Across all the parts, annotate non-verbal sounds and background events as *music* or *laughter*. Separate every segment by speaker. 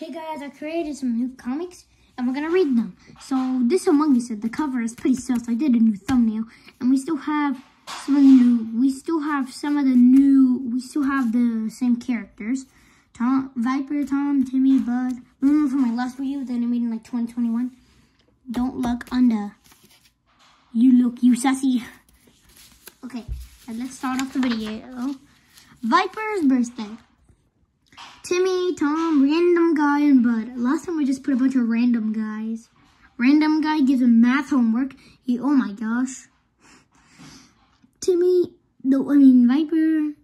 Speaker 1: Hey guys, I created some new comics and we're gonna read them. So this Among Us, the cover is pretty sus. I did a new thumbnail and we still have some of the new, we still have some of the new, we still have the same characters. Tom, Viper, Tom, Timmy, Bud. Remember from my last video that I made in like 2021? Don't look under. You look, you sassy. *laughs* Okay, and let's start off the video. Viper's birthday. Timmy, Tom, random and Bud. Last time we just put a bunch of random guys. Random guy gives him math homework. He, oh my gosh. Timmy, no, I mean Viper.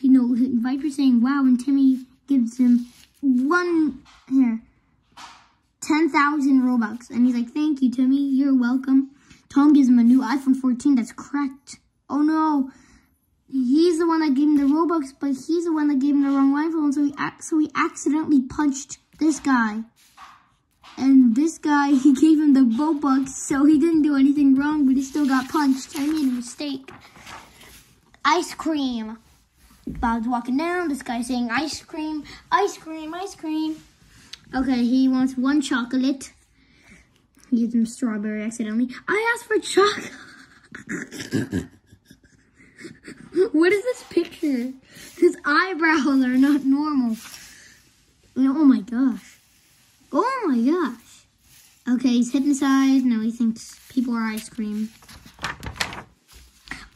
Speaker 1: You know, Viper saying wow, and Timmy gives him one here, ten thousand robux, and he's like, "Thank you, Timmy. You're welcome." Tom gives him a new iPhone 14 that's cracked. Oh no, he's the one that gave him the Robux, but he's the one that gave him the wrong iPhone, so he so he accidentally punched this guy. And this guy, *laughs* he gave him the Robux, so he didn't do anything wrong, but he still got punched. I made a mistake. Ice cream. Bob's walking down, this guy's saying ice cream, ice cream, ice cream. Okay, he wants one chocolate. He gives him strawberry accidentally. I asked for chocolate. *laughs* what is this picture? His eyebrows are not normal. Oh my gosh. Oh my gosh. Okay, he's hypnotized. Now he thinks people are ice cream.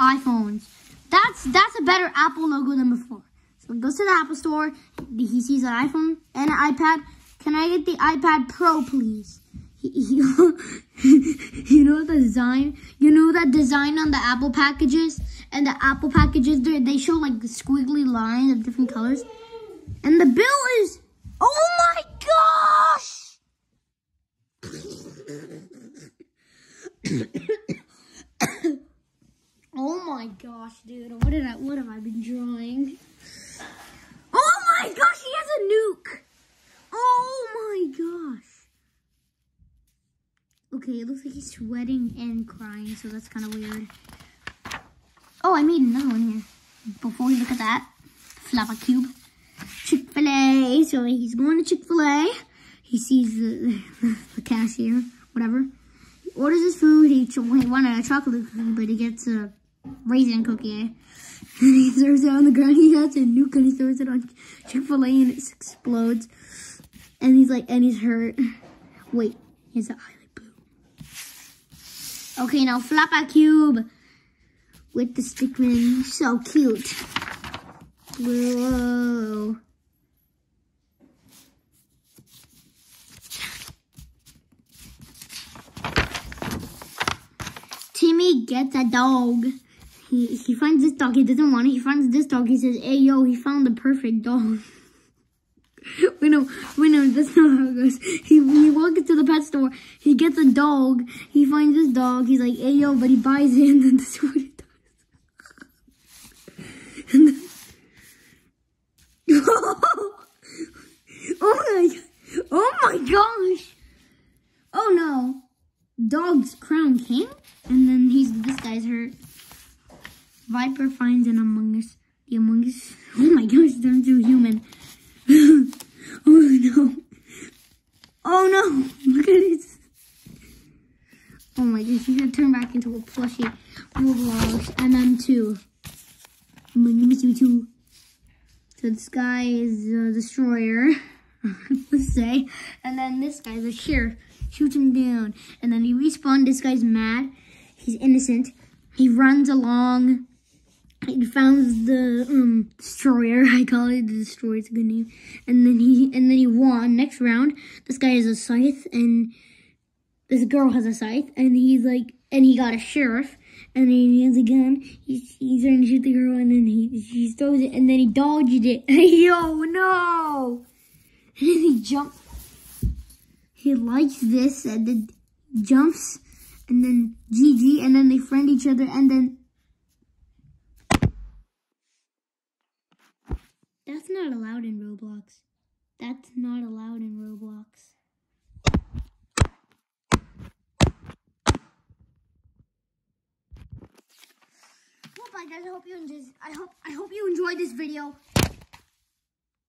Speaker 1: iPhones. That's that's a better Apple logo than before. So he goes to the Apple store. He sees an iPhone and an iPad. Can I get the iPad Pro, please? *laughs* you know the design? You know that design on the Apple packages? And the Apple packages, they show like squiggly lines of different colors. And the bill is, oh my gosh! oh my gosh, dude. What did I, what have I been drawing? Oh my gosh, he has a nuke! Oh my gosh. Okay, it looks like he's sweating and crying, so that's kind of weird. Oh, I made another one here. Before we look at that, Flapper Cube. Chick-fil-A. So he's going to Chick-fil-A. He sees the, the, cashier, whatever. He orders his food. He, he wanted a chocolate cookie, but he gets a raisin cookie. And *laughs* he throws it on the ground. He has a nuke and he throws it on Chick-fil-A and it explodes. And he's like, and he's hurt. Wait, his eye. Like blue. Okay, now Flapper Cube with the stickman. So cute. Whoa. Timmy gets a dog. He, he finds this dog. He doesn't want it. He finds this dog. He says, hey, yo, he found the perfect dog. *laughs* we know, we know, that's not how it goes. He, he walks into the pet store, he gets a dog, he finds this dog, he's like, hey yo, but he buys it, *laughs* and then this is what he does. And then, oh my, oh my gosh. Oh no. Dog's crown king? And then he's, this guy's hurt. Viper finds an Among Us. The Among Us. *laughs* Oh my gosh, turns to human. *laughs* oh no. Oh no. Look at this. Oh my gosh, he's gonna turn back into a plushie Roblox. And then two. Let me see two. So this guy is a destroyer. *laughs* Say. And then this guy, the sheriff, shoots him down. And then he respawns. This guy's mad. He's innocent. He runs along he found the um destroyer. *laughs* I call it the destroyer. It's a good name. And then he and then he won next round. This guy has a scythe and this girl has a scythe and he's like and he got a sheriff and then he has a gun. He's he's trying to shoot the girl and then he he throws it and then he dodged it. *laughs* Yo no! *laughs* He jumps. He likes this and then jumps and then GG and then they friend each other and then That's not allowed in Roblox. That's not allowed in Roblox. Well, bye guys. I hope you enjoyed. I hope I hope you enjoyed this video.